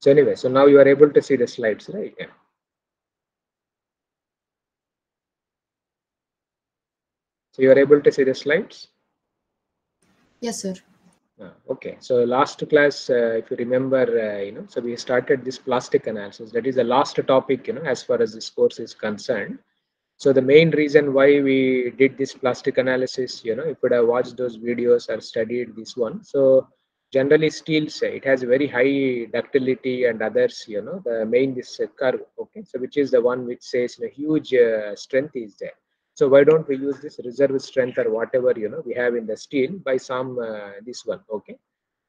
So anyway, so now you are able to see the slides, right? Yeah. So you are able to see the slides? Yes, sir. Ah, okay, so last class, uh, if you remember, uh, you know, so we started this plastic analysis. That is the last topic, you know, as far as this course is concerned. So the main reason why we did this plastic analysis, you know, if you would have watched those videos or studied this one, so generally steels, it has very high ductility and others, you know, the main this curve, okay, so which is the one which says know, huge uh, strength is there. So why don't we use this reserve strength or whatever you know we have in the steel by some uh, this one, okay?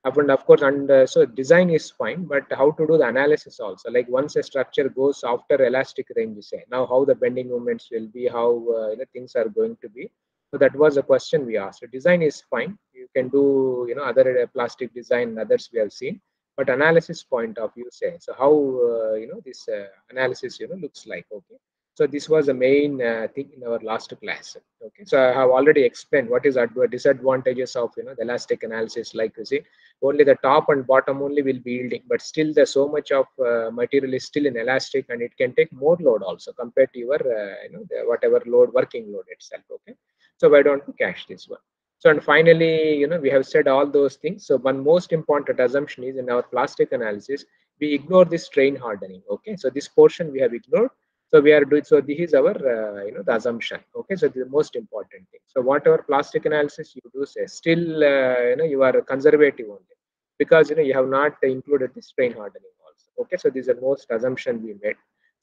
And of course, and uh, so design is fine, but how to do the analysis also? Like once a structure goes after elastic range, you say now how the bending moments will be, how uh, you know, things are going to be. So that was a question we asked. So design is fine. You can do you know other uh, plastic design, others we have seen, but analysis point of view, say so how uh, you know this uh, analysis you know looks like, okay? So this was the main uh, thing in our last class. Okay, so I have already explained what is the disadvantages of you know the elastic analysis. Like you see, only the top and bottom only will be yielding, but still the so much of uh, material is still in elastic, and it can take more load also compared to your uh, you know the, whatever load working load itself. Okay, so why don't we cache this one? So and finally, you know, we have said all those things. So one most important assumption is in our plastic analysis, we ignore this strain hardening. Okay, so this portion we have ignored so we are doing, so this is our, uh, you know, the assumption. Okay, so the most important thing. So whatever plastic analysis you do say, still, uh, you know, you are conservative only because, you know, you have not included the strain hardening also. Okay, so this is the most assumption we made.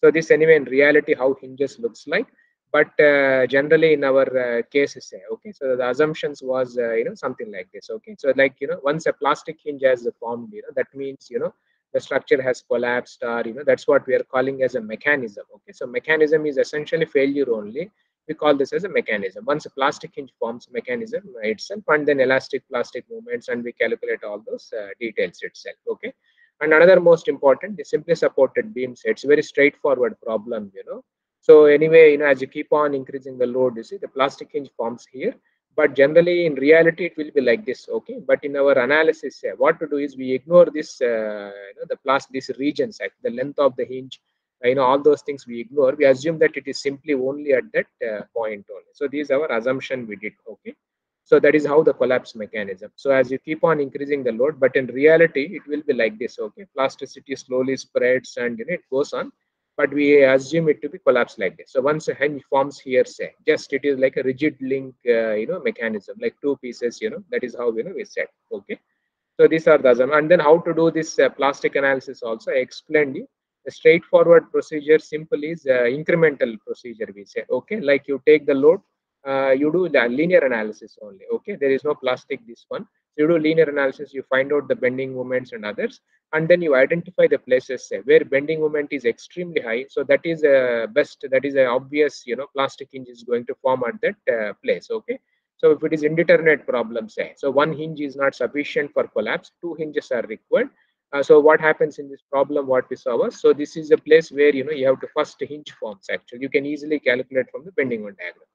So this anyway, in reality, how hinges looks like. But uh, generally in our uh, cases, okay, so the assumptions was, uh, you know, something like this. Okay, so like, you know, once a plastic hinge has formed, you know, that means, you know, the structure has collapsed or you know that's what we are calling as a mechanism okay. So mechanism is essentially failure only. We call this as a mechanism. Once a plastic hinge forms mechanism itself and then elastic plastic movements and we calculate all those uh, details itself okay. And another most important the simply supported beams. It's a very straightforward problem you know so anyway you know as you keep on increasing the load you see the plastic hinge forms here. But generally in reality it will be like this okay? But in our analysis uh, what to do is we ignore this uh, you know, the plus these regions like the length of the hinge you know all those things we ignore. We assume that it is simply only at that uh, point only. So this is our assumption we did okay? So that is how the collapse mechanism. So as you keep on increasing the load but in reality it will be like this okay? Plasticity slowly spreads and you know, it goes on but we assume it to be collapsed like this. So once a hinge forms here, say, just it is like a rigid link, uh, you know, mechanism, like two pieces, you know, that is how, you know, we set, okay. So these are the. And then how to do this uh, plastic analysis also, I explained you. The straightforward procedure simple is uh, incremental procedure, we say, okay. Like you take the load, uh, you do the linear analysis only, okay. There is no plastic, this one. You do linear analysis, you find out the bending moments and others and then you identify the places where bending moment is extremely high. So that is a best that is a obvious you know plastic hinge is going to form at that uh, place okay? So if it is indeterminate problem say so one hinge is not sufficient for collapse two hinges are required. Uh, so what happens in this problem what we saw was so this is a place where you know you have to first hinge forms actually. You can easily calculate from the bending moment diagram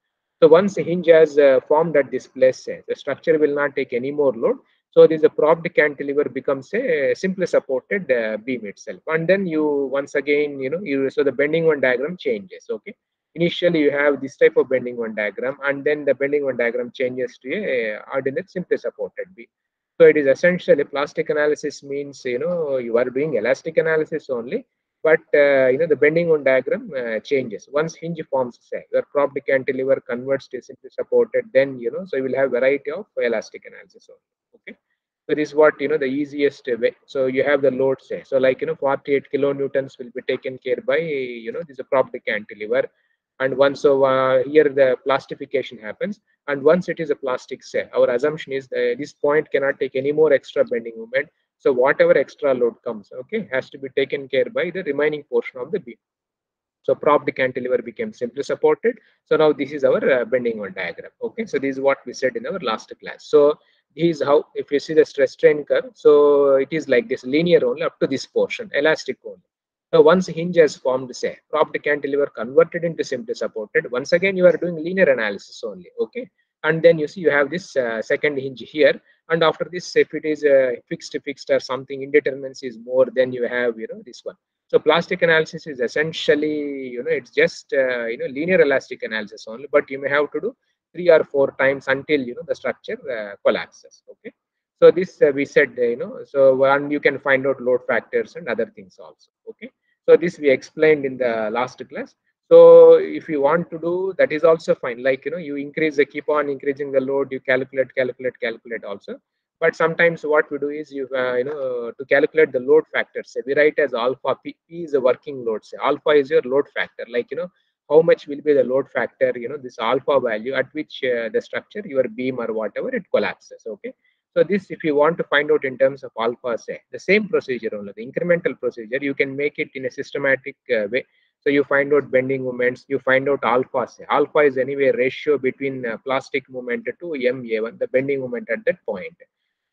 so once a hinge has uh, formed at this place the structure will not take any more load so this a propped cantilever becomes a simply supported uh, beam itself. And then you once again, you know, you so the bending one diagram changes. Okay. Initially you have this type of bending one diagram and then the bending one diagram changes to a ordinate simply supported beam. So it is essentially plastic analysis means, you know, you are doing elastic analysis only, but uh, you know the bending one diagram uh, changes. Once hinge forms say your propped cantilever converts to simply supported then you know so you will have variety of elastic analysis okay? So this is what you know the easiest way. So you have the load say. So like you know 48 kilonewtons will be taken care by you know this is a propped cantilever and once so uh, here the plastification happens. And once it is a plastic say our assumption is that this point cannot take any more extra bending moment so whatever extra load comes okay has to be taken care by the remaining portion of the beam. So propped cantilever became simply supported. So now this is our uh, bending on diagram okay? So this is what we said in our last class. So is how if you see the stress strain curve so it is like this linear only up to this portion elastic only. So once hinge has formed say propped cantilever converted into simply supported once again you are doing linear analysis only okay? And then you see you have this uh, second hinge here and after this if it is a fixed fixed or something indeterminacy is more then you have you know this one. So plastic analysis is essentially you know it's just uh, you know linear elastic analysis only but you may have to do three or four times until you know the structure uh, collapses okay? So this uh, we said you know so one you can find out load factors and other things also okay? So this we explained in the last class so if you want to do that is also fine. Like you know, you increase the keep on increasing the load, you calculate, calculate, calculate also. But sometimes what we do is you uh, you know to calculate the load factor. Say we write as alpha p, p is a working load. Say alpha is your load factor. Like you know how much will be the load factor. You know this alpha value at which uh, the structure your beam or whatever it collapses. Okay. So this, if you want to find out in terms of alpha, say the same procedure only, the incremental procedure, you can make it in a systematic uh, way so you find out bending moments, you find out alpha. Alpha is anyway ratio between uh, plastic moment to MA1, the bending moment at that point.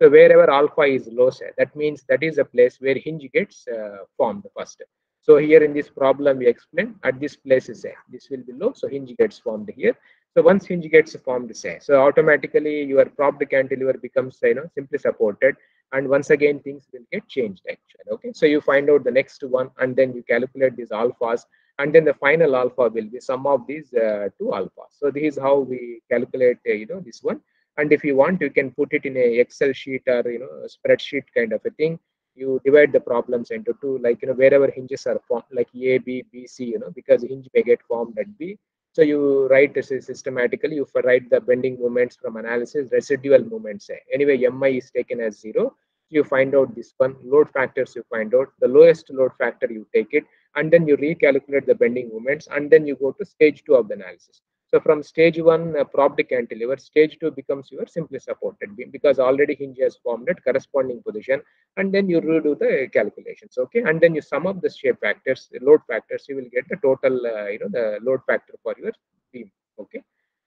So wherever alpha is low, that means that is a place where hinge gets uh, formed first. So here in this problem, we explain at this place is say this will be low, so hinge gets formed here. So once hinge gets formed, say, so automatically your propped cantilever becomes you know simply supported, and once again things will get changed actually. Okay, so you find out the next one, and then you calculate these alphas, and then the final alpha will be sum of these uh, two alphas. So this is how we calculate, uh, you know, this one. And if you want, you can put it in a Excel sheet or you know spreadsheet kind of a thing. You divide the problems into two, like you know wherever hinges are formed, like A, B, B, C, you know, because hinge may get formed at B. So you write this systematically. You write the bending moments from analysis, residual moments. Anyway, Mi is taken as zero. You find out this one load factors. You find out the lowest load factor. You take it and then you recalculate the bending moments and then you go to stage two of the analysis. So from stage one uh, propped cantilever, stage two becomes your simply supported beam because already hinge has formed at corresponding position and then you redo the calculations, okay? And then you sum up the shape factors, the load factors, you will get the total, uh, you know, the load factor for your beam, okay?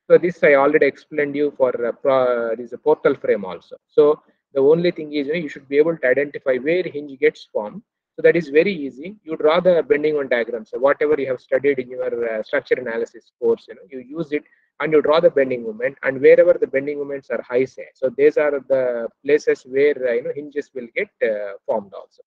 So this I already explained you for uh, pro, this a portal frame also. So the only thing is you, know, you should be able to identify where hinge gets formed so that is very easy. You draw the bending moment diagram. So whatever you have studied in your uh, structure analysis course, you know, you use it and you draw the bending moment. And wherever the bending moments are high, say, so these are the places where uh, you know hinges will get uh, formed also.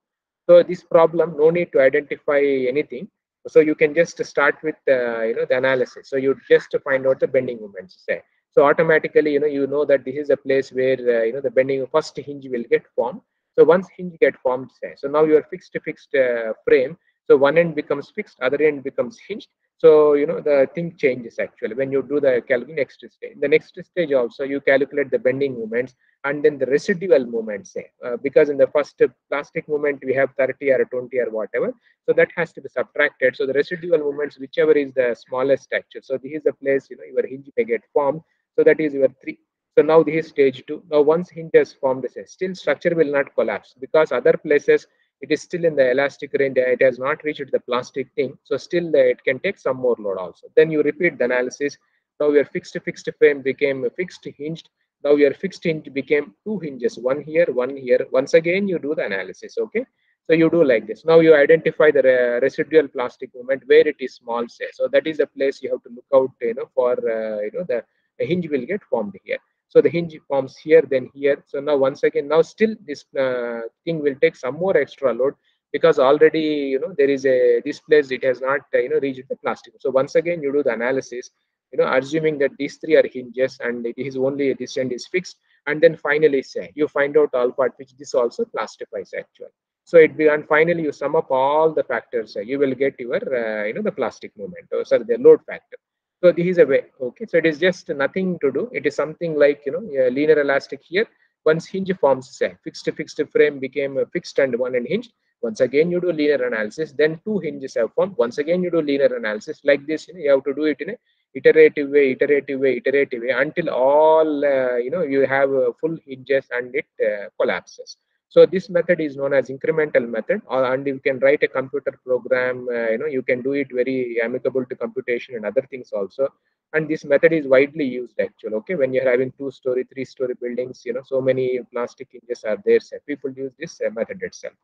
So this problem, no need to identify anything. So you can just start with uh, you know the analysis. So you just find out the bending moments, say. So automatically, you know, you know that this is a place where uh, you know the bending first hinge will get formed so once hinge get formed, say, so now your fixed to fixed uh, frame. So one end becomes fixed, other end becomes hinged. So you know the thing changes actually when you do the calculation next stage. The next stage also you calculate the bending moments and then the residual moments. Say uh, because in the first plastic moment we have 30 or 20 or whatever, so that has to be subtracted. So the residual moments, whichever is the smallest actually. So this is the place you know your hinge may get formed. So that is your three so now this is stage two. Now once hinge has formed, still structure will not collapse because other places it is still in the elastic range. It has not reached the plastic thing. So still it can take some more load also. Then you repeat the analysis. Now your fixed fixed frame became fixed hinged. Now your fixed hinge became two hinges, one here, one here. Once again you do the analysis. Okay. So you do like this. Now you identify the uh, residual plastic moment where it is small, say. So that is the place you have to look out, you know, for uh, you know the hinge will get formed here. So the hinge forms here, then here. So now once again, now still this uh, thing will take some more extra load because already you know there is a this place it has not uh, you know reached the plastic. So once again you do the analysis, you know assuming that these three are hinges and it is only this end is fixed, and then finally say you find out alpha at which this also plastifies actually. So it be and finally you sum up all the factors, uh, you will get your uh, you know the plastic moment or sorry the load factor. So this is a way. Okay, so it is just nothing to do. It is something like you know linear elastic here. Once hinge forms, say fixed fixed frame became fixed and one and hinged. Once again you do linear analysis. Then two hinges have formed. Once again you do linear analysis. Like this, you, know, you have to do it in a iterative way, iterative way, iterative way until all uh, you know you have uh, full hinges and it uh, collapses. So this method is known as incremental method, or, and you can write a computer program. Uh, you know, you can do it very amicable to computation and other things also. And this method is widely used actually. Okay, when you're having two-story, three-story buildings, you know, so many plastic hinges are there. So people use this uh, method itself.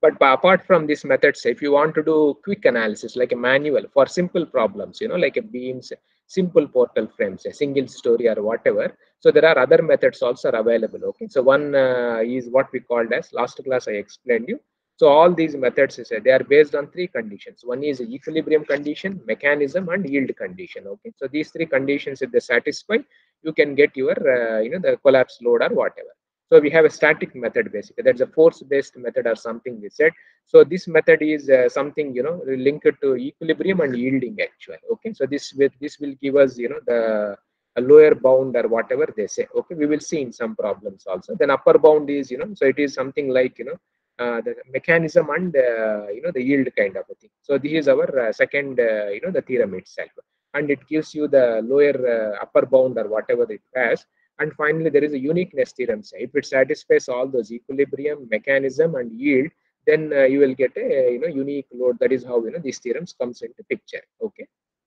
but apart from these methods if you want to do quick analysis like a manual for simple problems you know like a beams simple portal frames a single story or whatever. So there are other methods also available okay? So one uh, is what we called as last class i explained you. So all these methods is they are based on three conditions. One is equilibrium condition mechanism and yield condition okay? So these three conditions if they satisfy you can get your uh, you know the collapse load or whatever so we have a static method basically. That's a force-based method or something we said. So this method is uh, something you know linked to equilibrium and yielding actually. Okay, so this with this will give us you know the a lower bound or whatever they say. Okay, we will see in some problems also. Then upper bound is you know so it is something like you know uh, the mechanism and uh, you know the yield kind of a thing. So this is our uh, second uh, you know the theorem itself, and it gives you the lower uh, upper bound or whatever it has and finally, there is a uniqueness theorem. Say if it satisfies all those equilibrium, mechanism, and yield, then uh, you will get a you know unique load. That is how you know these theorems comes into picture. Okay.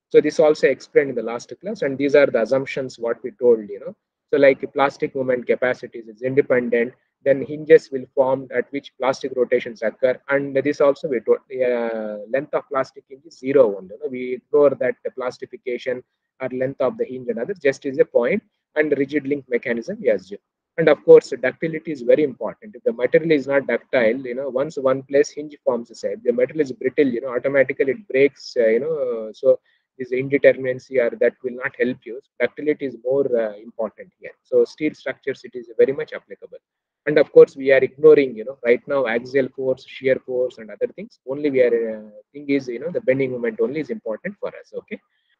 So this also explained in the last class, and these are the assumptions what we told. You know, so like plastic moment capacities is independent. Then hinges will form at which plastic rotations occur, and this also we told uh, length of plastic hinge is zero. You know, we ignore that the plastification or length of the hinge and others just is a point and rigid link mechanism yes and of course ductility is very important. If the material is not ductile you know once one place hinge forms say the material is brittle you know automatically it breaks uh, you know so this indeterminacy or that will not help you. Ductility is more uh, important here. So steel structures it is very much applicable. And of course we are ignoring you know right now axial force shear force and other things. Only we are uh, thing is you know the bending moment only is important for us okay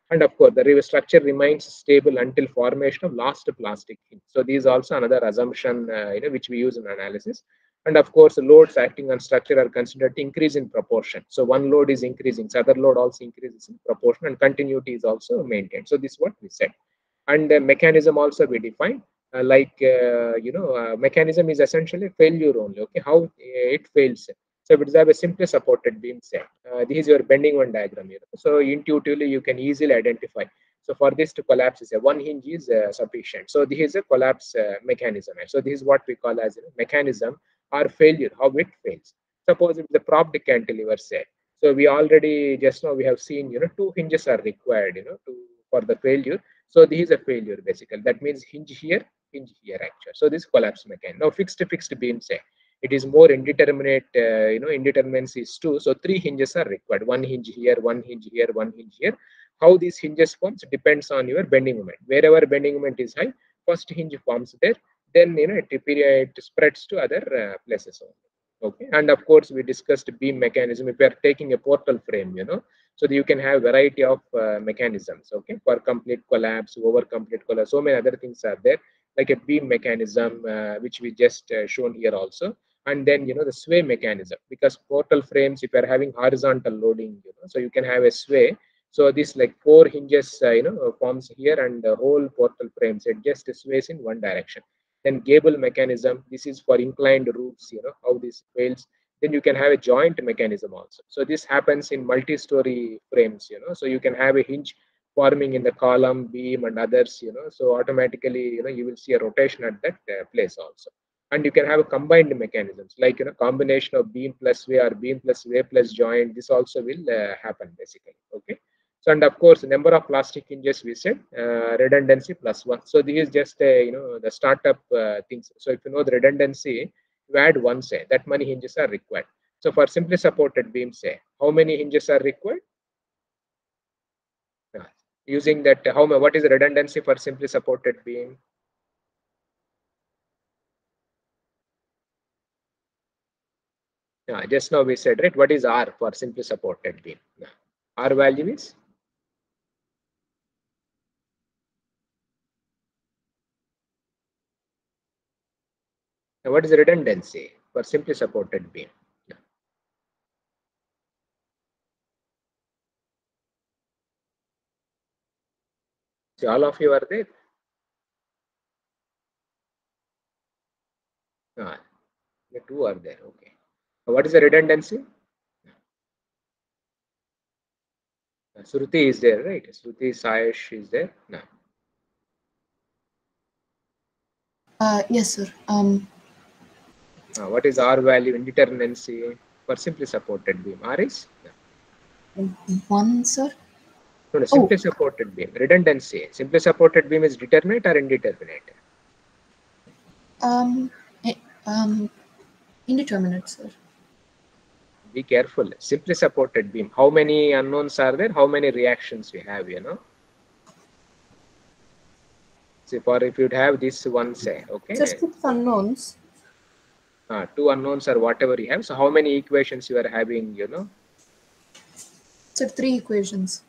and of course, the structure remains stable until formation of last plastic hinge. So these also another assumption uh, you know, which we use in analysis. And of course, loads acting on structure are considered to increase in proportion. So one load is increasing, so other load also increases in proportion and continuity is also maintained. So this is what we said. And the mechanism also we define uh, like, uh, you know, uh, mechanism is essentially failure only, okay, how it fails. So it's have a simply supported beam set, uh, this is your bending one diagram here. So intuitively you can easily identify. So for this to collapse is a one hinge is uh, sufficient. So this is a collapse uh, mechanism. So this is what we call as mechanism or failure, how it fails. Suppose it's a propped cantilever set. So we already just now we have seen, you know, two hinges are required, you know, to for the failure. So this is a failure basically. That means hinge here, hinge here actually. So this collapse mechanism. Now fixed fixed beam say it is more indeterminate, uh, you know, indeterminacy is two. So three hinges are required. One hinge here, one hinge here, one hinge here. How these hinges forms depends on your bending moment. Wherever bending moment is high, first hinge forms there. Then you know it, it spreads to other uh, places. Okay, and of course we discussed beam mechanism. If we are taking a portal frame, you know, so you can have variety of uh, mechanisms. Okay, for complete collapse, over complete collapse, so many other things are there like a beam mechanism, uh, which we just uh, shown here also and then you know the sway mechanism. Because portal frames if you're having horizontal loading you know so you can have a sway. So this like four hinges uh, you know forms here and the whole portal frames it just sways in one direction. Then gable mechanism this is for inclined roofs you know how this fails. Then you can have a joint mechanism also. So this happens in multi-story frames you know so you can have a hinge forming in the column beam and others you know so automatically you know you will see a rotation at that uh, place also and you can have a combined mechanisms like you know combination of beam plus sway or beam plus sway plus joint this also will uh, happen basically okay? So and of course number of plastic hinges we said uh, redundancy plus one. So this is just uh, you know the startup uh, things. So if you know the redundancy you add one say that many hinges are required. So for simply supported beam say how many hinges are required? Using that how what is the redundancy for simply supported beam Yeah, just now we said, right? What is R for simply supported beam? R value is? Now, what is redundancy for simply supported beam? See, all of you are there? Ah, the two are there, okay. What is the redundancy? Shruti is there, right? Shruti Sayesh is there. No. Uh, yes, sir. Um, uh, what is R value in determinancy for simply supported beam? R is? One, sir. No, no, simply supported beam. Redundancy. Simply supported beam is determinate or indeterminate? Um, eh, um, indeterminate, sir. Be careful. Simply supported beam. How many unknowns are there? How many reactions we have, you know? See, for if you'd have this one, say, okay? just six unknowns. uh, two unknowns or whatever you have. So how many equations you are having, you know? so three equations.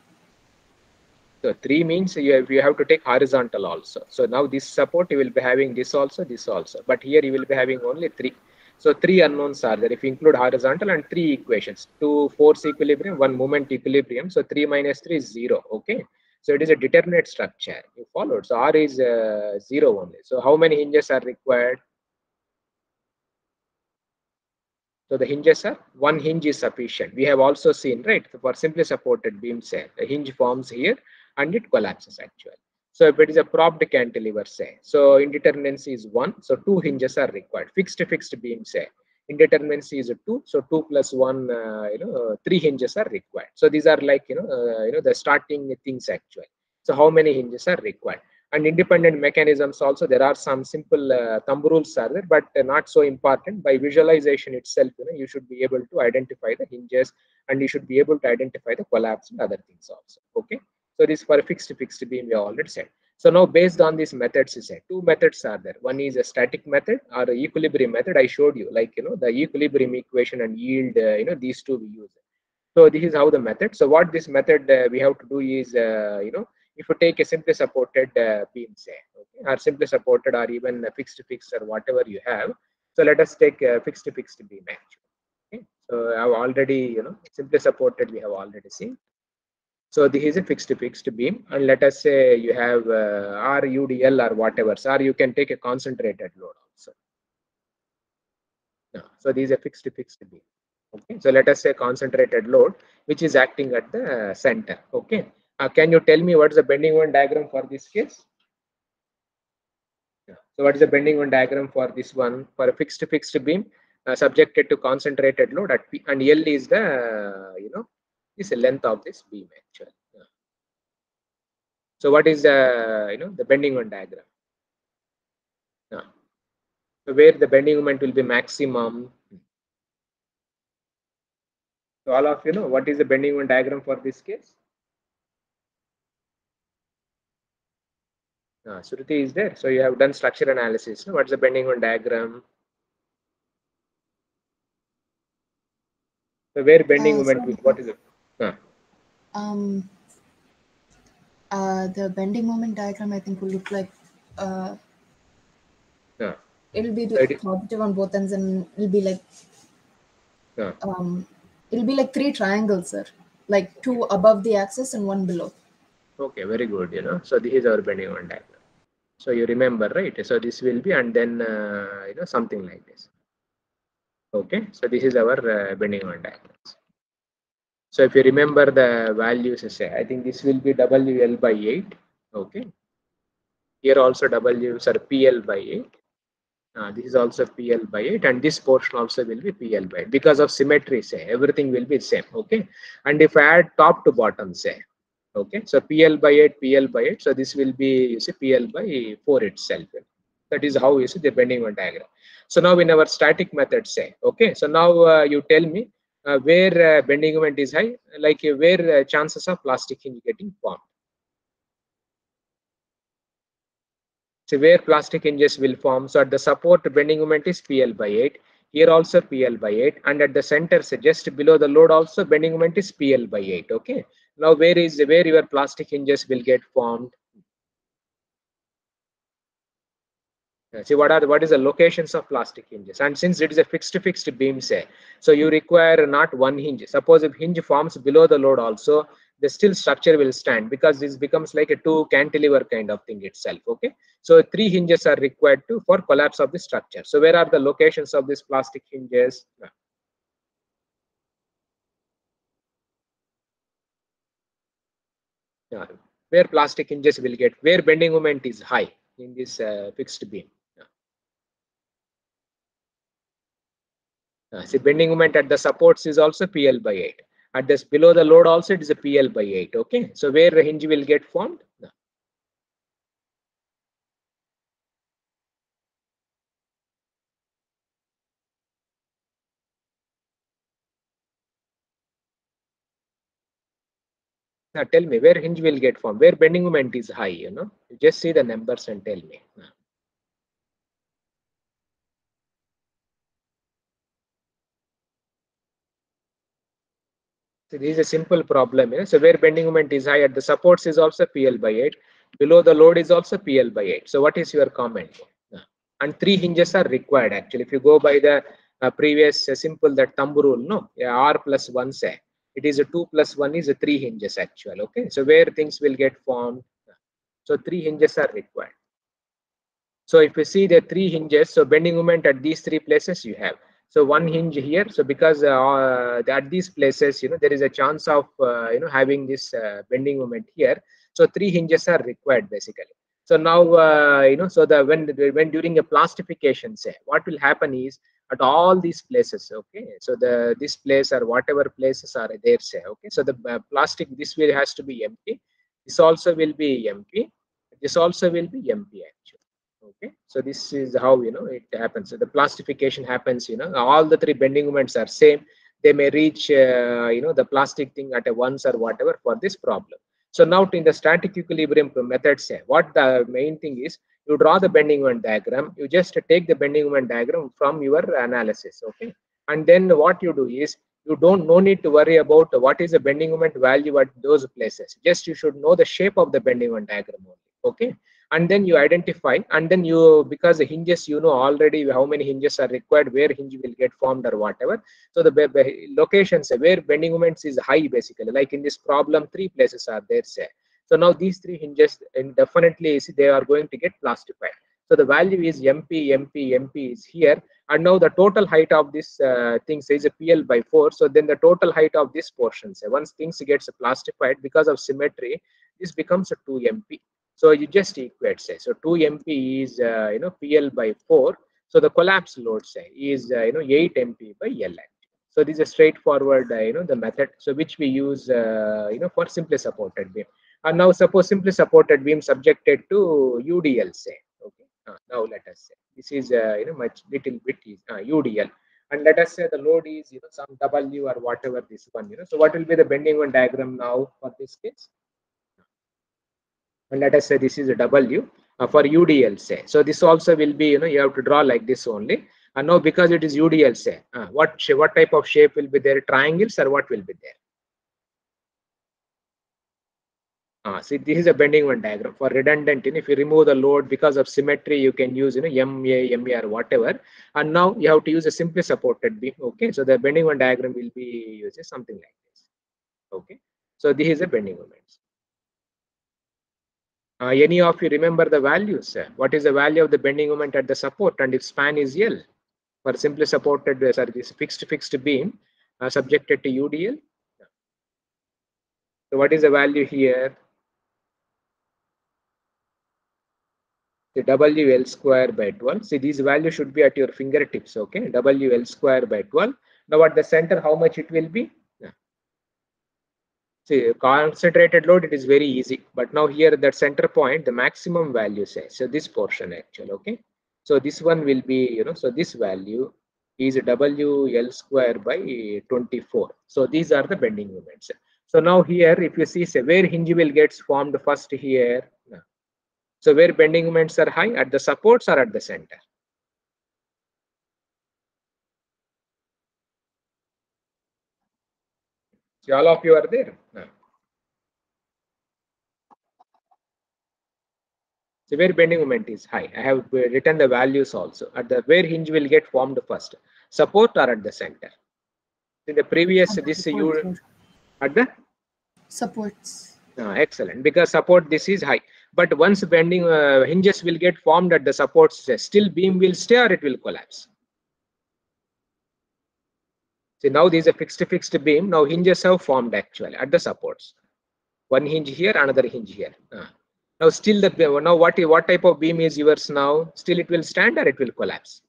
So three means you have, you have to take horizontal also. So now this support you will be having this also, this also. But here you will be having only three. So three unknowns are there if you include horizontal and three equations. Two force equilibrium, one moment equilibrium. So three minus three is zero. Okay. So it is a determinate structure. You followed. So R is uh, zero only. So how many hinges are required? So the hinges are one hinge is sufficient. We have also seen, right, for simply supported beam say the hinge forms here and it collapses actually. So if it is a propped cantilever say, so indeterminacy is one, so two hinges are required. Fixed fixed beam say, indeterminacy is a two, so two plus one, uh, you know, uh, three hinges are required. So these are like you know, uh, you know, the starting things actually. So how many hinges are required? and independent mechanisms also there are some simple uh, thumb rules are there but not so important by visualization itself you know you should be able to identify the hinges and you should be able to identify the collapse and other things also okay so this for a fixed fixed beam we already said. So now based on these methods you said, two methods are there. One is a static method or a equilibrium method. I showed you like you know the equilibrium equation and yield uh, you know these two we use. So this is how the method. So what this method uh, we have to do is uh, you know if you take a simply supported uh, beam say okay, or simply supported or even fixed fixed or whatever you have so let us take a fixed fixed beam actually. Okay? So i've already you know simply supported we have already seen so this is a fixed to fixed beam. And let us say you have uh, r udl or whatever. So or you can take a concentrated load also. No. so this is a fixed fixed beam. Okay. So let us say concentrated load which is acting at the center. Okay. Uh, can you tell me what is the bending moment diagram for this case? Yeah. So what is the bending moment diagram for this one? For a fixed fixed beam uh, subjected to concentrated load at P and L is the uh, you know is the length of this beam actually. Yeah. So what is the you know the bending moment diagram? Yeah. So where the bending moment will be maximum. So all of you know what is the bending moment diagram for this case? Uh, Suruti is there. So you have done structure analysis. No? What's the bending moment diagram? So where bending Uh, moment what is it? Uh, Um, uh, the bending moment diagram, I think, will look like uh, Yeah. it'll be positive on both ends, and it'll be like Yeah. um, it'll be like three triangles, sir. Like two above the axis and one below. okay, very good. You know, so this is our bending moment diagram. So you remember, right? So this will be, and then uh, you know something like this. Okay, so this is our uh, bending moment diagrams. So if you remember the values, I think this will be WL by 8. Okay. Here also W sorry PL by 8. Uh, this is also PL by 8 and this portion also will be PL by 8 because of symmetry say everything will be same okay and if I add top to bottom say okay so PL by 8 PL by 8 so this will be you see PL by 4 itself that is how you see the bending moment diagram so now in our static method say okay so now uh, you tell me where uh, bending moment is high like uh, where uh, chances of plastic hinge getting formed. So where plastic hinges will form so at the support bending moment is pl by 8 here also pl by 8 and at the center so just below the load also bending moment is pl by 8 okay? Now where is where your plastic hinges will get formed see what are the, what is the locations of plastic hinges? And since it is a fixed fixed beam say so you require not one hinge. Suppose if hinge forms below the load also the still structure will stand because this becomes like a two cantilever kind of thing itself okay? So three hinges are required to for collapse of the structure. So where are the locations of these plastic hinges. Yeah, where plastic hinges will get where bending moment is high in this uh, fixed beam Uh, see, bending moment at the supports is also PL by 8. At this below the load also it is a PL by 8. Okay. So where hinge will get formed? No. Now tell me where hinge will get formed, where bending moment is high, you know. Just see the numbers and tell me. Now. So this is a simple problem. You know? So where bending moment is high at the supports is also PL by 8. Below the load is also PL by 8. So what is your comment? And three hinges are required actually. If you go by the uh, previous uh, simple that thumb rule, no, yeah, R plus 1 say. It is a 2 plus 1 is a 3 hinges actual. Okay. So where things will get formed. So three hinges are required. So if you see the three hinges, so bending moment at these three places you have. So one hinge here. So because uh, at these places, you know, there is a chance of, uh, you know, having this uh, bending moment here. So three hinges are required basically. So now, uh, you know, so the when when during a plastification, say, what will happen is at all these places, okay. So the this place or whatever places are there, say, okay. So the uh, plastic this way has to be empty. This also will be empty. This also will be empty actually okay. So this is how you know it happens. So the plastification happens you know. All the three bending moments are same. They may reach uh, you know the plastic thing at a once or whatever for this problem. So now in the static equilibrium method say what the main thing is you draw the bending moment diagram. You just take the bending moment diagram from your analysis okay? And then what you do is you don't no need to worry about what is the bending moment value at those places. Just you should know the shape of the bending moment diagram only okay and then you identify and then you because the hinges you know already how many hinges are required where hinge will get formed or whatever. So the locations where bending moments is high basically. Like in this problem three places are there say. So now these three hinges definitely they are going to get plastified so the value is mp mp mp is here. And now the total height of this uh, thing says a pl by 4 so then the total height of this portion say once things gets plastified because of symmetry this becomes a 2 mp so you just equate say so 2 mp is uh, you know pl by 4 so the collapse load say is uh, you know 8 mp by l. So this is straightforward uh, you know the method. So which we use uh, you know for simply supported beam. And now suppose simply supported beam subjected to udl say okay? Uh, now let us say this is uh, you know much little bit is udl and let us say the load is you know some w or whatever this one you know. So what will be the bending one diagram now for this case and let us say this is a W uh, for UDL say. So this also will be, you know, you have to draw like this only. And now because it is UDL say, uh, what, what type of shape will be there? Triangles or what will be there? Uh, see, this is a bending one diagram for redundant. You know, if you remove the load because of symmetry, you can use, you know, MA, MA or whatever. And now you have to use a simply supported beam. Okay. So the bending one diagram will be using something like this. Okay. So this is a bending moments. Uh, any of you remember the values? What is the value of the bending moment at the support and if span is L? For simply supported, uh, sorry, this fixed fixed beam uh, subjected to UDL. So what is the value here? The WL square by 12. See, these values should be at your fingertips, okay? WL square by 12. Now at the center, how much it will be? See, concentrated load, it is very easy. But now here that center point, the maximum value says, so this portion actually, okay? So this one will be, you know, so this value is WL square by 24. So these are the bending moments. So now here, if you see, say, where hinge will gets formed first here. So where bending moments are high, at the supports or at the center? See, all of you are there. So where bending moment is high. I have written the values also. At the where hinge will get formed first. Support or at the center. In the previous At this support, you at the supports. uh, excellent because support this is high. But once bending uh, hinges will get formed at the supports, still beam will stay or it will collapse. See now this is a fixed fixed beam. Now hinges have formed actually at the supports. One hinge here, another hinge here. Uh, now still the beam- now what what type of beam is yours now? Still it will stand or it will collapse.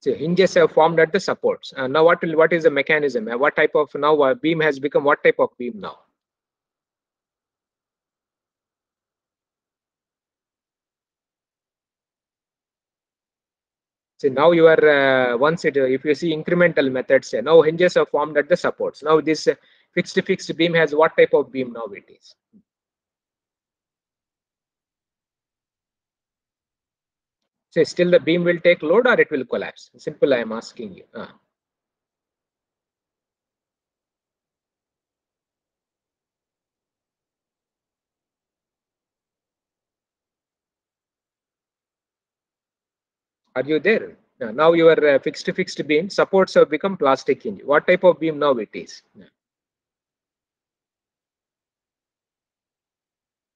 So hinges have formed at the supports. Uh, now what will what is the mechanism? Uh, what type of now uh, beam has become what type of beam now? See now you are uh, once it if you see incremental methods say now hinges are formed at the supports. Now this uh, fixed fixed beam has what type of beam now it is? So still the beam will take load or it will collapse? Simple I am asking you. Uh. Are you there? Uh, now your uh, fixed fixed beam supports have become plastic hinge. What type of beam now it is?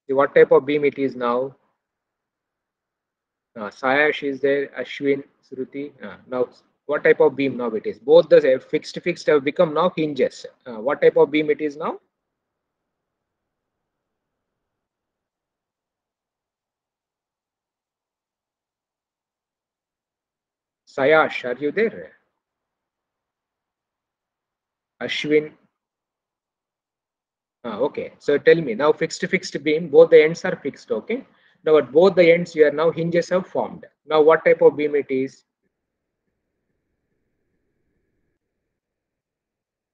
What type of beam it is now? Uh, Sayash is there, Ashwin, Sruti. Uh, now, what type of beam now it is? Both the uh, fixed fixed have become now hinges. Uh, what type of beam it is now? Sayash, are you there? Ashwin. Ah, okay, so tell me now fixed to fixed beam, both the ends are fixed, okay? Now at both the ends you are now hinges have formed. Now what type of beam it is?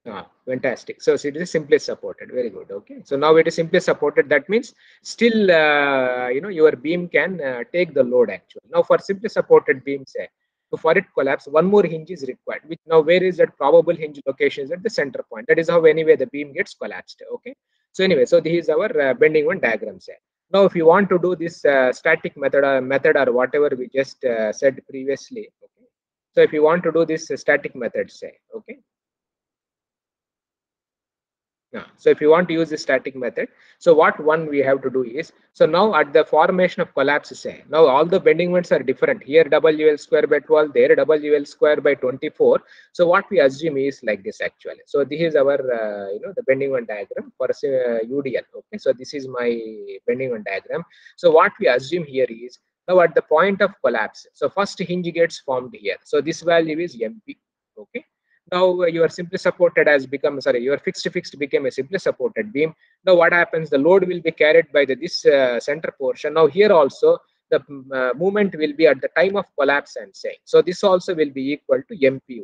Ah, fantastic. So, so it is simply supported. Very good. Okay. So now it is simply supported. That means still, uh, you know, your beam can uh, take the load actually. Now for simply supported beam, say, so for it collapse, one more hinge is required. Which now where is that probable hinge location is at the center point. That is how anyway the beam gets collapsed. Okay. So anyway, so this is our uh, bending one diagram say. Now if you want to do this uh, static method or method or whatever we just uh, said previously. Okay. So if you want to do this static method say, okay. So if you want to use the static method, so what one we have to do is, so now at the formation of collapse say, now all the bending moments are different. Here WL square by 12, there WL square by 24. So what we assume is like this actually. So this is our, uh, you know, the bending moment diagram for uh, UDL. Okay. So this is my bending moment diagram. So what we assume here is, now at the point of collapse, so first hinge gets formed here. So this value is MP. Okay now your simply supported has become sorry your fixed fixed became a simply supported beam. Now what happens? The load will be carried by the this uh, center portion. Now here also the mm, uh, moment will be at the time of collapse and saying so this also will be equal to mp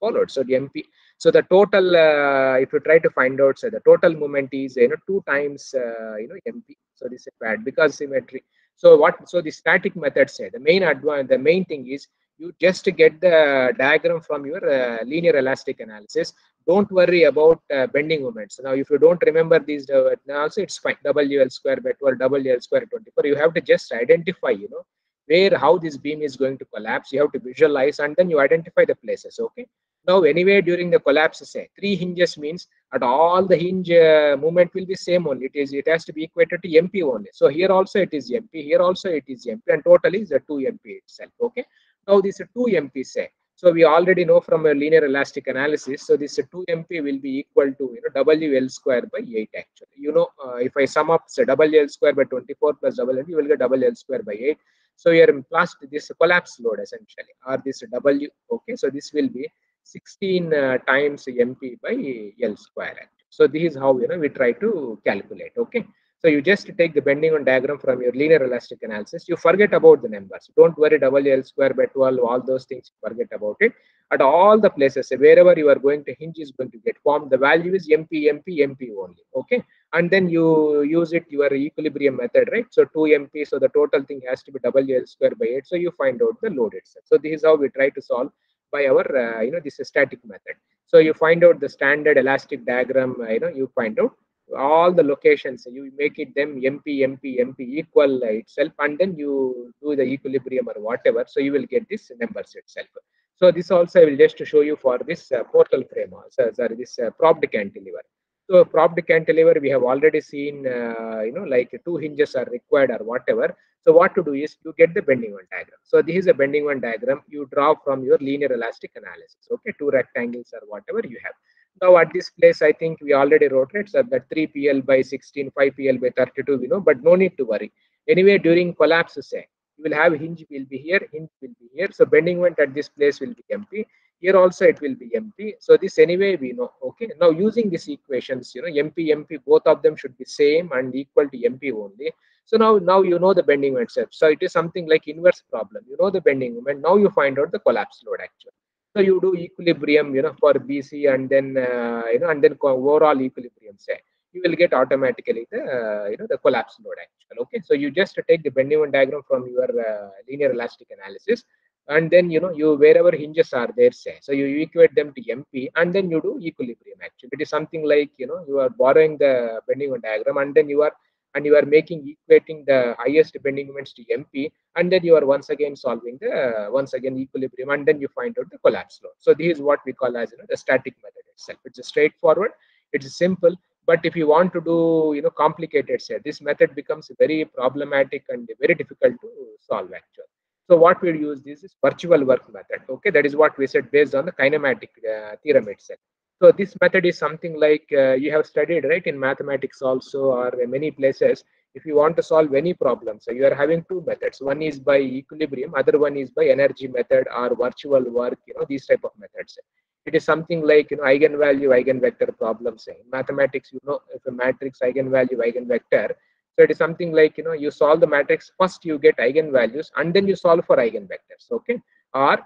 followed. So the mp so the total uh, if you try to find out so the total moment is you know two times uh, you know mp so this is bad because symmetry. So what so the static method say the main advantage the main thing is you just get the diagram from your uh, linear elastic analysis. Don't worry about uh, bending moments now if you don't remember these uh, also it's fine. Wl square by 12 wl square 24 you have to just identify you know where how this beam is going to collapse. You have to visualize and then you identify the places okay? Now anyway during the collapse say three hinges means at all the hinge uh, moment will be same only. It is it has to be equated to mp only. So here also it is mp here also it is mp and totally the 2 mp itself okay now this 2 MP say. So we already know from a linear elastic analysis. So this 2 MP will be equal to you know WL square by 8 actually. You know uh, if I sum up say WL square by 24 plus WL, you will get WL square by 8. So here plus this collapse load essentially or this W. Okay, so this will be 16 uh, times MP by L square. So this is how you know we try to calculate. Okay. So you just take the bending on diagram from your linear elastic analysis. You forget about the numbers. Don't worry, double L square by 12, all those things, forget about it. At all the places, wherever you are going to hinge is going to get formed, the value is MP, MP, MP only. Okay. And then you use it, your equilibrium method, right? So 2 MP, so the total thing has to be double L square by 8. So you find out the load itself. So this is how we try to solve by our, uh, you know, this is static method. So you find out the standard elastic diagram, uh, you know, you find out all the locations you make it them mp mp mp equal itself and then you do the equilibrium or whatever so you will get this numbers itself. So this also i will just show you for this uh, portal frame also sorry this uh, propped cantilever. So propped cantilever we have already seen uh, you know like two hinges are required or whatever. So what to do is you get the bending one diagram. So this is a bending one diagram you draw from your linear elastic analysis okay two rectangles or whatever you have now at this place, I think we already wrote it. So that 3 PL by 16, 5 PL by 32, you know, but no need to worry. Anyway, during collapse, say, you will have hinge will be here hinge will be here. So bending moment at this place will be mp here also it will be mp so this anyway we know okay? Now using these equations you know mp mp both of them should be same and equal to mp only. So now now you know the bending moment itself so it is something like inverse problem. You know the bending moment. Now you find out the collapse load actually so you do equilibrium you know for bc and then uh, you know and then overall equilibrium say. You will get automatically the uh, you know the collapse load actual okay? So you just take the bending moment diagram from your uh, linear elastic analysis and then you know you wherever hinges are there say. So you equate them to mp and then you do equilibrium actually. It is something like you know you are borrowing the bending moment diagram and then you are and you are making equating the highest bending moments to mp and then you are once again solving the uh, once again equilibrium and then you find out the collapse load so this is what we call as you know the static method itself. It's a straightforward it's simple but if you want to do you know complicated say this method becomes very problematic and very difficult to solve actually. So what we'll use this is virtual work method okay? That is what we said based on the kinematic uh, theorem itself so this method is something like uh, you have studied right in mathematics also or many places. If you want to solve any problem so you are having two methods. One is by equilibrium other one is by energy method or virtual work you know these type of methods. It is something like you know eigenvalue eigenvector problem say in mathematics you know if a matrix eigenvalue eigenvector so it is something like you know you solve the matrix first you get eigenvalues and then you solve for eigenvectors okay? Or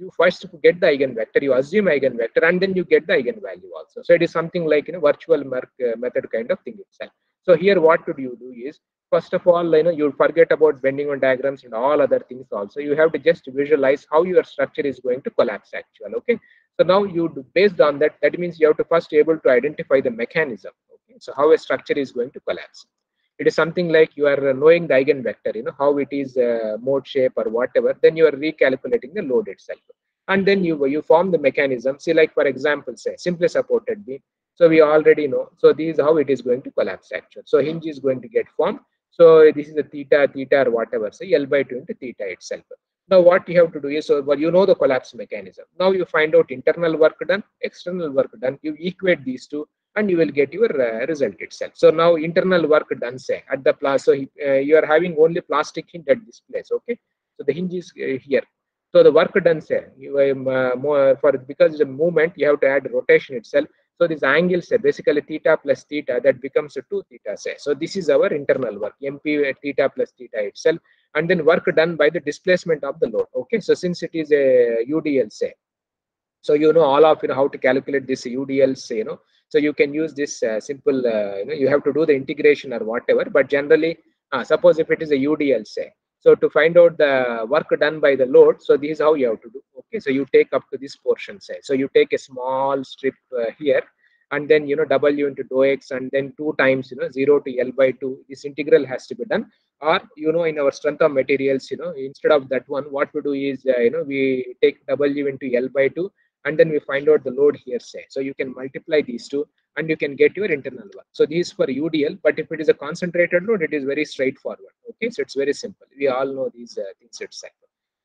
you first get the eigenvector you assume eigenvector and then you get the eigenvalue also. So it is something like you know virtual uh, method kind of thing itself. So here what do you do is first of all you know you forget about bending moment diagrams and all other things also. You have to just visualize how your structure is going to collapse actually okay? So now you do, based on that that means you have to first able to identify the mechanism okay? So how a structure is going to collapse it is something like you are knowing the eigenvector you know how it is uh, mode shape or whatever then you are recalculating the load itself. And then you you form the mechanism. See like for example say simply supported beam. So we already know. So this is how it is going to collapse actually. So hinge is going to get formed. So this is a theta theta or whatever say l by 2 into theta itself. Now what you have to do is so well you know the collapse mechanism. Now you find out internal work done external work done. You equate these two and you will get your uh, result itself. So now internal work done say at the place. So uh, you are having only plastic hinge at this place. Okay. So the hinge is uh, here. So the work done say you uh, more for because the movement you have to add rotation itself. So this angle say basically theta plus theta that becomes a two theta say. So this is our internal work MP theta plus theta itself and then work done by the displacement of the load. Okay. So since it is a UDL say. So you know all of you know how to calculate this UDL say you know so you can use this uh, simple, uh, you know, you have to do the integration or whatever, but generally, uh, suppose if it is a UDL say, so to find out the work done by the load, so this is how you have to do. Okay, so you take up to this portion say, so you take a small strip uh, here, and then you know w into dou x, and then two times you know zero to l by two. This integral has to be done, or you know in our strength of materials, you know instead of that one, what we do is uh, you know we take w into l by two and then we find out the load here say so you can multiply these two and you can get your internal work. So this is for udl but if it is a concentrated load it is very straightforward. Okay so it's very simple. We all know these uh, things itself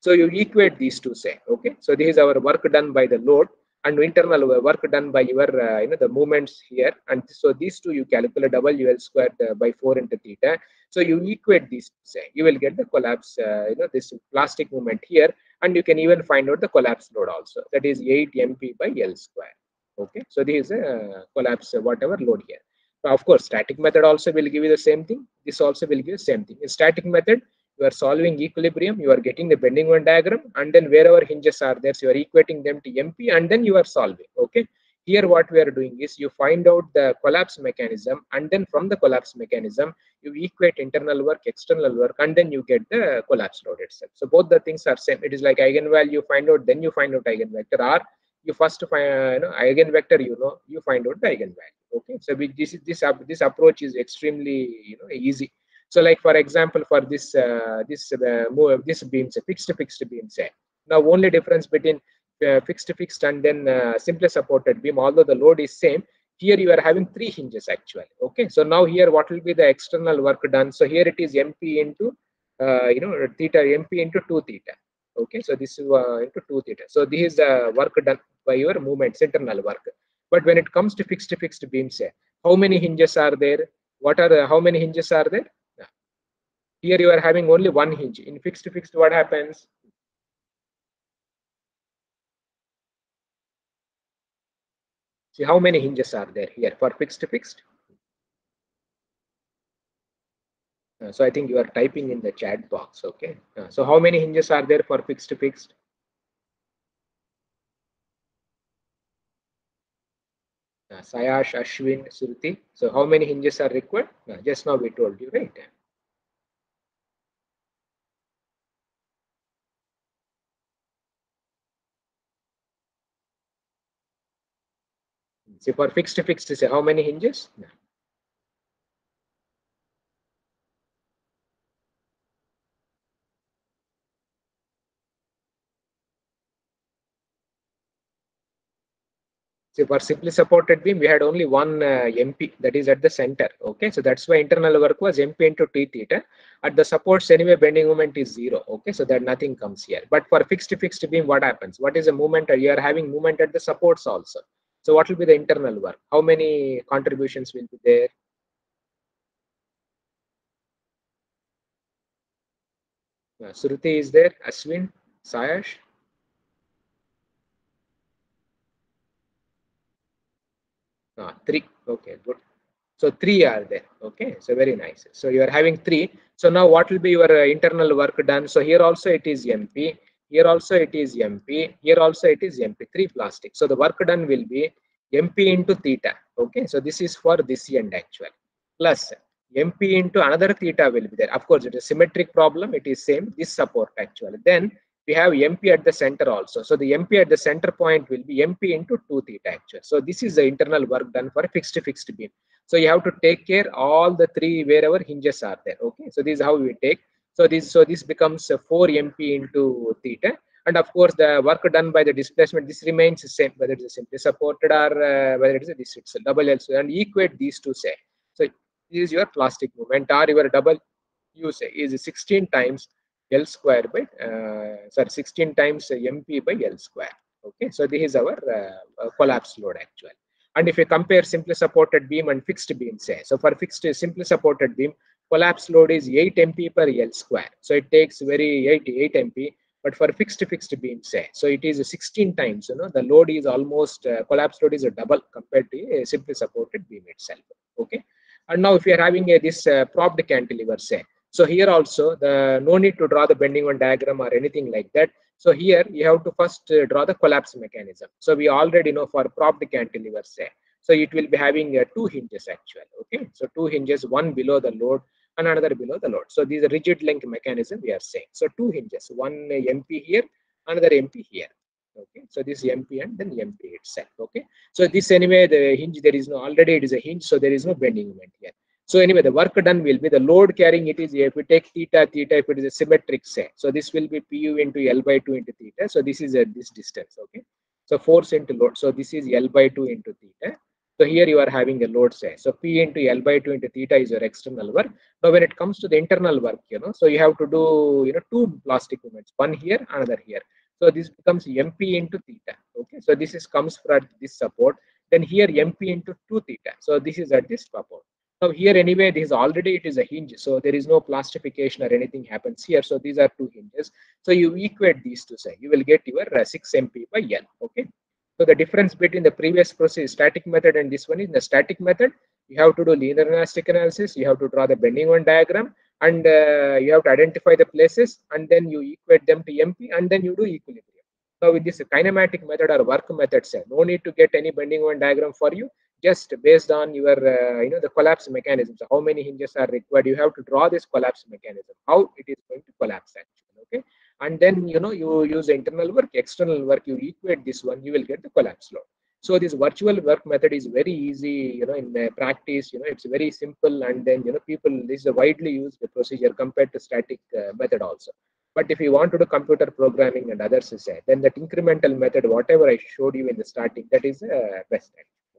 so you equate these two say okay? So this is our work done by the load and internal work done by your uh, you know the moments here. And so these two you calculate wl squared uh, by 4 into theta. So you equate these say. You will get the collapse uh, you know this plastic moment here and you can even find out the collapse load also. That is 8 mp by l square. Okay? So this is a collapse whatever load here. So of course static method also will give you the same thing. This also will give the same thing. In static method you are solving equilibrium. You are getting the bending moment diagram and then wherever hinges are there so you are equating them to mp and then you are solving. Okay here what we are doing is you find out the collapse mechanism and then from the collapse mechanism you equate internal work external work and then you get the collapse load itself. So both the things are same. It is like eigenvalue you find out then you find out eigenvector or you first find uh, you know eigenvector you know you find out the eigenvalue. Okay? So we, this is this this approach is extremely you know easy. So like for example for this uh, this uh, move, this beam say fixed fixed beam say now only difference between uh, fixed to fixed and then uh, simply supported beam although the load is same. Here you are having three hinges actually. Okay so now here what will be the external work done? So here it is mp into uh, you know theta mp into 2 theta. Okay so this is uh, into 2 theta. So this is the work done by your moments internal work. But when it comes to fixed to fixed beam say how many hinges are there? What are the, how many hinges are there? Here you are having only one hinge. In fixed to fixed, what happens? See how many hinges are there here for fixed to fixed? Uh, so I think you are typing in the chat box. Okay. Uh, so how many hinges are there for fixed to fixed? Uh, Sayash, Ashwin, Suruti. So how many hinges are required? Just now we told you, right? For fixed to fixed, say how many hinges? No. So for simply supported beam, we had only one uh, MP that is at the center. Okay, so that's why internal work was MP into T theta. At the supports anyway, bending moment is zero. Okay, so that nothing comes here. But for fixed fixed beam, what happens? What is the movement? You are having movement at the supports also. So what will be the internal work? How many contributions will be there? Uh, Suruti is there, Aswin, Sayash. Ah, three. Okay, good. So three are there. Okay, so very nice. So you are having three. So now what will be your uh, internal work done? So here also it is MP. Here also it is MP. Here also it is MP. Three plastic. So the work done will be MP into theta. Okay, so this is for this end actually. Plus MP into another theta will be there. Of course, it is symmetric problem. It is same. This support actually. Then we have MP at the center also. So the MP at the center point will be MP into 2 theta actually. So this is the internal work done for a fixed fixed beam. So you have to take care all the three wherever hinges are there. Okay. So this is how we take. So this so this becomes 4 MP into theta. And of course, the work done by the displacement, this remains the same, whether it is simply supported or uh, whether it is a, this it's a double L. So, and equate these two say. So this is your plastic moment or your double you say is 16 times L square by, uh, sorry, 16 times MP by L square. Okay, so this is our uh, collapse load actually. And if you compare simply supported beam and fixed beam, say, so for fixed simply supported beam, collapse load is 8 MP per L square. So it takes very 8, 8 MP. But for fixed fixed beam, say, so it is 16 times, you know, the load is almost, uh, collapse load is a double compared to a simply supported beam itself. Okay. And now if you are having a, this uh, propped cantilever, say, so here also the no need to draw the bending moment diagram or anything like that. So here you have to first uh, draw the collapse mechanism. So we already know for propped cantilever say. So it will be having uh, two hinges actually. Okay. So two hinges, one below the load and another below the load. So these are rigid link mechanism we are saying. So two hinges, one MP here, another MP here. Okay. So this MP and then MP itself. Okay. So this anyway the hinge there is no already it is a hinge. So there is no bending moment here. So anyway, the work done will be the load carrying it is if we take theta, theta, if it is a symmetric say. So this will be pu into L by 2 into theta. So this is at this distance. Okay. So force into load. So this is L by 2 into theta. So here you are having a load say. So P into L by 2 into theta is your external work. Now when it comes to the internal work, you know, so you have to do, you know, two plastic moments, one here, another here. So this becomes MP into theta. Okay. So this is comes from this support. Then here MP into 2 theta. So this is at this support. Now here anyway, this is already it is a hinge, so there is no plastification or anything happens here. So these are two hinges. So you equate these two, say you will get your uh, 6 MP by L. Okay. So the difference between the previous process static method and this one is in the static method, you have to do linear elastic analysis, you have to draw the bending moment diagram, and uh, you have to identify the places, and then you equate them to MP, and then you do equilibrium. Now with this kinematic method or work method, no need to get any bending moment diagram for you. Just based on your uh, you know the collapse mechanisms how many hinges are required. You have to draw this collapse mechanism how it is going to collapse actually okay and then you know you use internal work external work you equate this one you will get the collapse load. So this virtual work method is very easy you know in practice you know it's very simple and then you know people this is a widely used procedure compared to static uh, method also. But if you want to do computer programming and others say then that incremental method whatever i showed you in the starting that is uh, best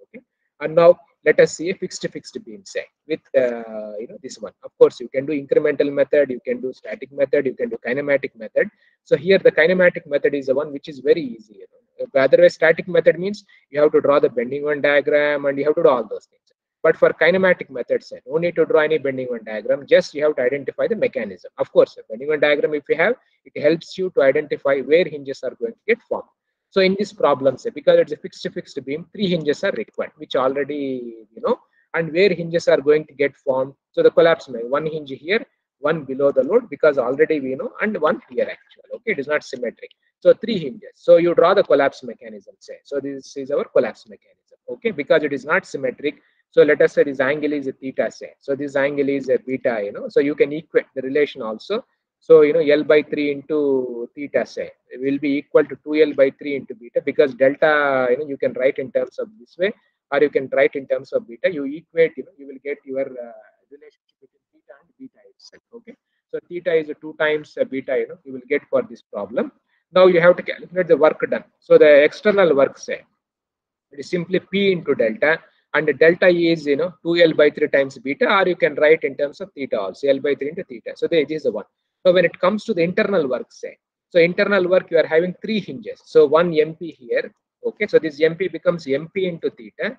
okay? And now let us see a fixed to fixed beam say with uh, you know this one of course you can do incremental method you can do static method you can do kinematic method so here the kinematic method is the one which is very easy you know otherwise static method means you have to draw the bending moment diagram and you have to do all those things But for kinematic methods, eh, no need to draw any bending moment diagram. Just you have to identify the mechanism. Of course, bending moment diagram, if you have, it helps you to identify where hinges are going to get formed. So in this problem, say, because it's a fixed fixed beam, three hinges are required, which already you know, and where hinges are going to get formed. So the collapse may one hinge here, one below the load, because already we know, and one here actually. Okay, it is not symmetric. So three hinges. So you draw the collapse mechanism, say. So this is our collapse mechanism. Okay, because it is not symmetric. So let us say this angle is a theta, say. So this angle is a beta, you know. So you can equate the relation also. So you know L by 3 into theta, say, will be equal to 2L by 3 into beta because delta, you know, you can write in terms of this way, or you can write in terms of beta. You equate, you know, you will get your uh, relationship between theta and beta itself. Okay. So theta is a 2 times beta, you know, you will get for this problem. Now you have to calculate the work done. So the external work, say, it is simply P into delta and delta is you know 2l by 3 times beta or you can write in terms of theta also l by 3 into theta so this is the one so when it comes to the internal work say so internal work you are having three hinges. So one mp here okay? So this mp becomes mp into theta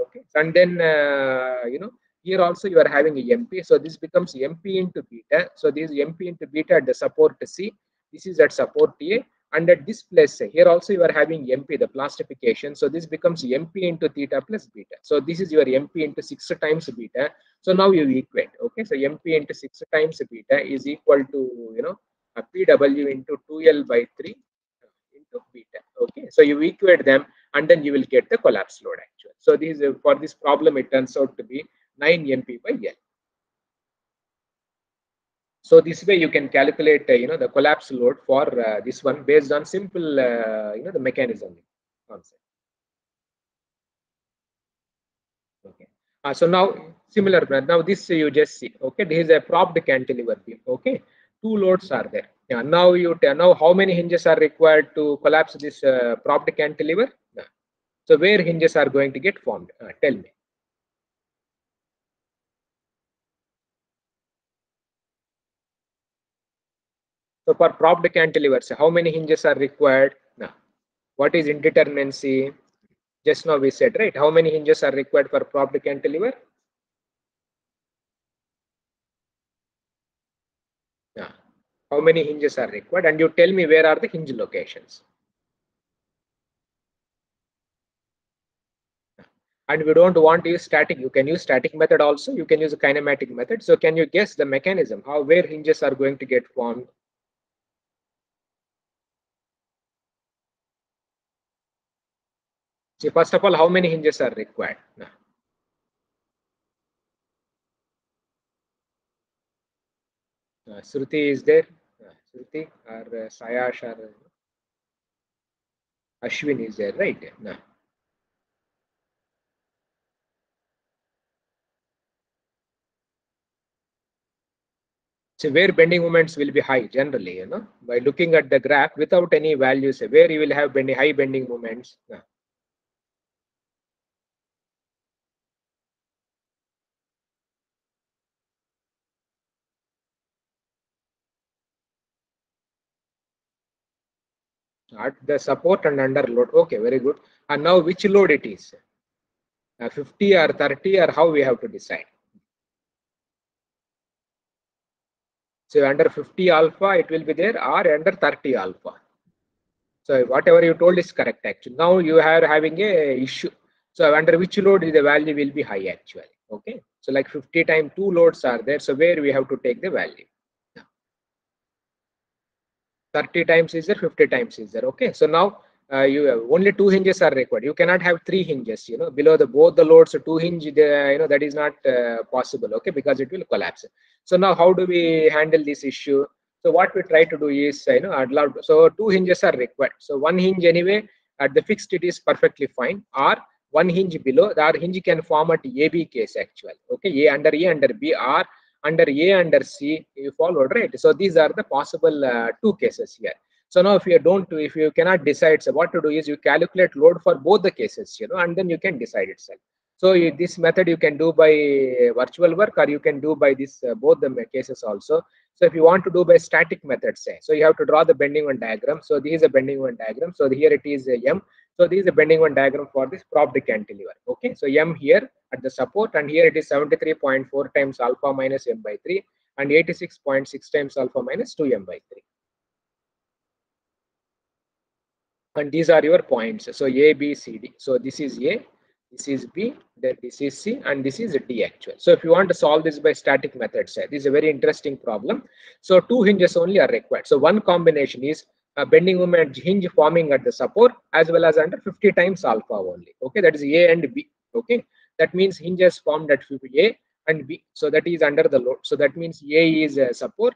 okay? And then uh, you know here also you are having a mp so this becomes mp into beta so this mp into beta at the support c. This is at support a and at this place here also you are having mp the plastification. So this becomes mp into theta plus beta. So this is your mp into 6 times beta. So now you equate okay? So mp into 6 times beta is equal to you know a pw into 2l by 3 into beta okay? So you equate them and then you will get the collapse load actually. So this is for this problem it turns out to be 9 mp by l so this way you can calculate, uh, you know, the collapse load for uh, this one based on simple, uh, you know, the mechanism concept. Okay. so now similar, now this you just see, okay, this is a propped cantilever beam, okay. Two loads are there. Yeah, now you now how many hinges are required to collapse this propped cantilever? So where hinges are going to get formed? tell me. So for propped cantilevers, how many hinges are required? Now, what is indeterminacy? Just now we said, right? How many hinges are required for propped cantilever? Yeah. How many hinges are required? And you tell me where are the hinge locations? and we don't want to use static you can use static method also you can use a kinematic method so can you guess the mechanism how where hinges are going to get formed See, first of all, how many hinges are required? Uh, Shruti is there. Uh, Shruti or uh, Sayash or uh, Ashwin is there, right? No. So where bending moments will be high generally, you know, by looking at the graph without any values, where you will have bending, high bending moments. At the support and under load okay very good. And now which load it is? Uh, 50 or 30 or how we have to decide? So under 50 alpha it will be there or under 30 alpha? So whatever you told is correct actually. Now you are having a issue. So under which load the value will be high actually? Okay. So like 50 times two loads are there so where we have to take the value 30 times is there 50 times is there okay? So now uh, you have only two hinges are required. You cannot have three hinges you know below the both the loads two hinge you know that is not uh, possible okay? Because it will collapse. So now how do we handle this issue? So what we try to do is you know allowed so two hinges are required. So one hinge anyway at the fixed it is perfectly fine. Or one hinge below the hinge can form at ab case actually okay? A under a under b or under A under C, you followed, right? So these are the possible uh, two cases here. So now if you don't, if you cannot decide, so what to do is you calculate load for both the cases, you know, and then you can decide itself. So you, this method you can do by virtual work or you can do by this uh, both the cases also. So if you want to do by static method, say, so you have to draw the bending moment diagram. So this is a bending moment diagram. So here it is a M. So this is a bending moment diagram for this propped cantilever. Okay, so M here at the support and here it is 73.4 times alpha minus M by 3 and 86.6 times alpha minus 2M by 3. And these are your points. So A, B, C, D. So this is A, this is B, then this is C, and this is D actual. So if you want to solve this by static methods, this is a very interesting problem. So two hinges only are required. So one combination is a bending moment hinge forming at the support as well as under 50 times alpha only. Okay, that is A and B. Okay, that means hinges formed at 50 A and B. So that is under the load. So that means A is a support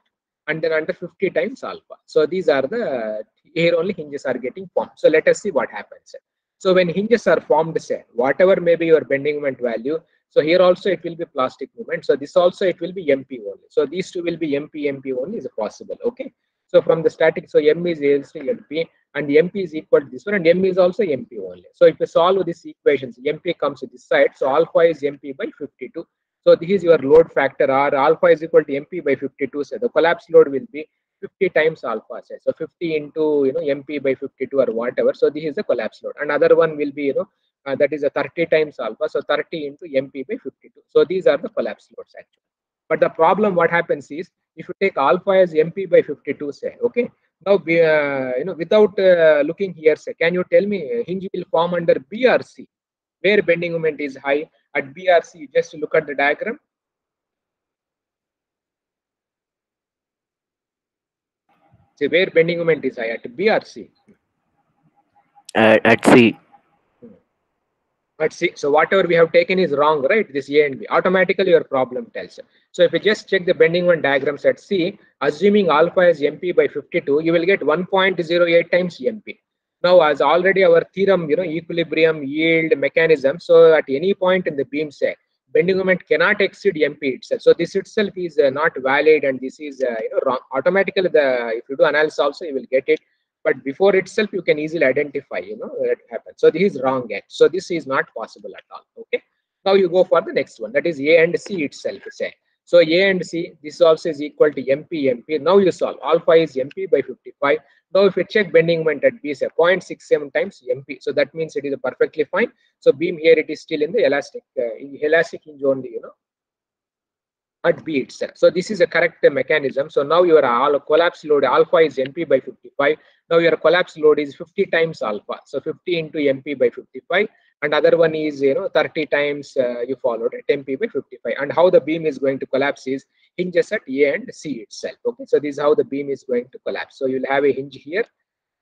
and then under 50 times alpha. So these are the here only hinges are getting formed. So let us see what happens. So when hinges are formed, say whatever may be your bending moment value. So here also it will be plastic moment. So this also it will be MP only. So these two will be MP, MP only is possible. Okay. So from the static, so M is equals to LP and MP is equal to this one and M is also MP only. So if you solve these equations, MP comes to this side. So alpha is MP by 52. So this is your load factor R. Alpha is equal to MP by 52. So the collapse load will be 50 times alpha. Say. So 50 into you know MP by 52 or whatever. So this is the collapse load. Another one will be you know uh, that is a 30 times alpha. So 30 into MP by 52. So these are the collapse loads actually. But the problem what happens is if you take alpha as MP by 52 say okay? Now uh, you know without uh, looking here say can you tell me hinge will form under BRC where bending moment is high? At BRC just look at the diagram. See where bending moment is high? At BRC Uh, at C. But see, so whatever we have taken is wrong, right? This A and B. Automatically your problem tells. You. So if you just check the bending moment diagrams at C, assuming alpha is MP by 52, you will get 1.08 times MP. Now, as already our theorem, you know, equilibrium, yield, mechanism. So at any point in the beam set, bending moment cannot exceed MP itself. So this itself is uh, not valid, and this is uh, you know wrong. Automatically, the if you do analysis also, you will get it but before itself you can easily identify you know that happens so this is wrong yet. So this is not possible at all. Okay? Now you go for the next one. That is a and c itself say. So a and c this also is equal to mp mp now you solve. Alpha is mp by 55 now if you check bending moment at b say 0.67 times mp so that means it is perfectly fine. So beam here it is still in the elastic uh, elastic hinge only you know at B itself. So this is a correct mechanism. So now your collapse load alpha is MP by 55. Now your collapse load is 50 times alpha. So 50 into MP by 55. And other one is you know 30 times uh, you followed it MP by 55. And how the beam is going to collapse is hinges at A and C itself. Okay, so this is how the beam is going to collapse. So you'll have a hinge here,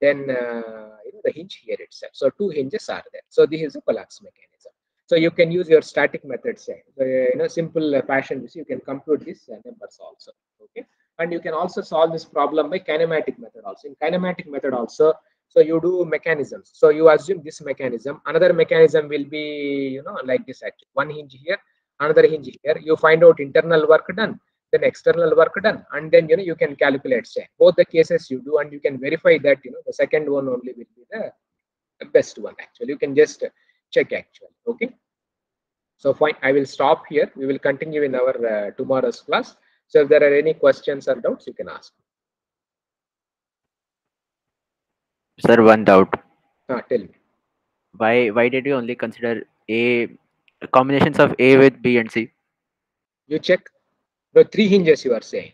then uh, you know the hinge here itself. So two hinges are there. So this is a collapse mechanism. So you can use your static methods. Say, so, eh, in a simple eh, fashion, you can compute these numbers also. Okay, and you can also solve this problem by kinematic method also. In kinematic method also, so you do mechanisms. So you assume this mechanism. Another mechanism will be you know like this actually. One hinge here, another hinge here. You find out internal work done, then external work done, and then you know you can calculate. Say both the cases you do, and you can verify that you know the second one only will be the best one. Actually, you can just check actually okay? So fine i will stop here. We will continue in our uh, tomorrow's class. So if there are any questions or doubts you can ask. Sir, one doubt. ah, tell me. Why why did you only consider A combinations of A with B and C? you check. The three hinges you are saying.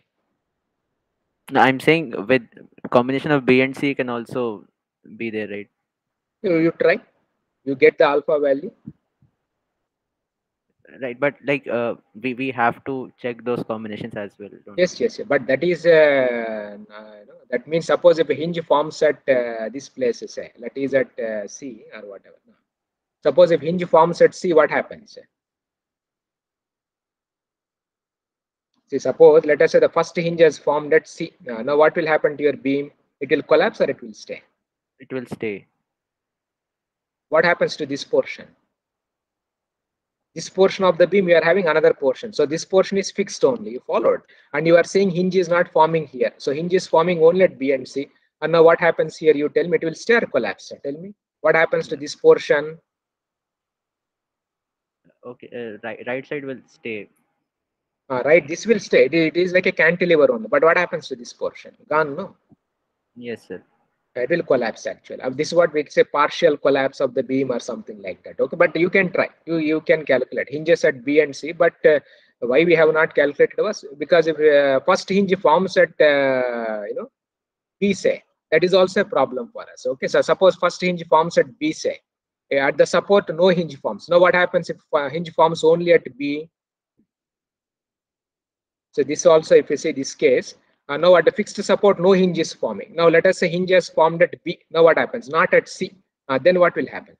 No, I'm saying with combination of B and C can also be there, right? you, you try you get the alpha value Right, but like uh, we we have to check those combinations as well. Yes yes, yes. but that is uh, uh, no, that means suppose if a hinge forms at uh, this place say that is at uh, c or whatever no. suppose if hinge forms at c what happens see suppose let us say the first hinge is formed at c now, now what will happen to your beam it will collapse or it will stay It will stay. What happens to this portion? This portion of the beam you are having another portion. So this portion is fixed only. You followed. And you are saying hinge is not forming here. So hinge is forming only at b and c. And now what happens here? You tell me it will stay or collapse. Tell me what happens to this portion? Okay, uh, right right side will stay. uh, right this will stay. It, it is like a cantilever only. But what happens to this portion? Gone no? Yes, sir. It will collapse actually. Uh, This is what we say partial collapse of the beam or something like that. Okay, but you can try. You you can calculate hinges at B and C. But uh, why we have not calculated was because if uh, first hinge forms at uh, you know B say that is also a problem for us. Okay, so suppose first hinge forms at B say uh, at the support no hinge forms. Now what happens if uh, hinge forms only at B? So this also if you see this case uh, now at the fixed support no hinge is forming. Now let us say hinge is formed at b. Now what happens? Not at c. Uh, then what will happen?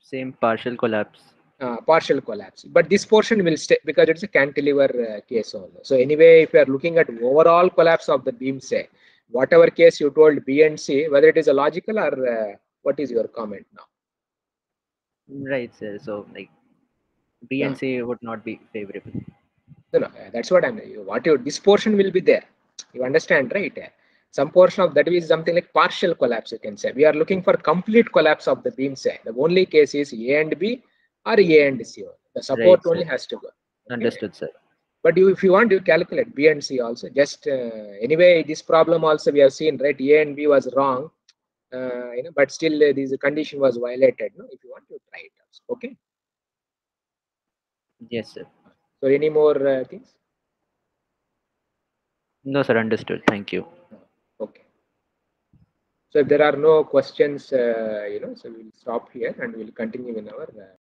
Same partial collapse. uh, partial collapse. But this portion will stay because it's a cantilever uh, case only so anyway if you are looking at overall collapse of the beam say whatever case you told b and c whether it is a logical or uh, what is your comment now? Right, sir. So like B and C would not be favorable. No no uh, that's what i'm what you this portion will be there. You understand right? Uh, some portion of that is something like partial collapse you can say. We are looking for complete collapse of the beam say the only case is a and b or a and c. The support sir. only has to go. Understood, sir. but you if you want you calculate b and c also. Just uh, anyway this problem also we have seen right? A and b was wrong uh, you know but still uh, this condition was violated no? If you want to try it also okay? Yes, sir. So any more uh, things No, sir. Understood. Thank you. Okay. So if there are no questions, uh, you know, so we'll stop here and we'll continue in our uh,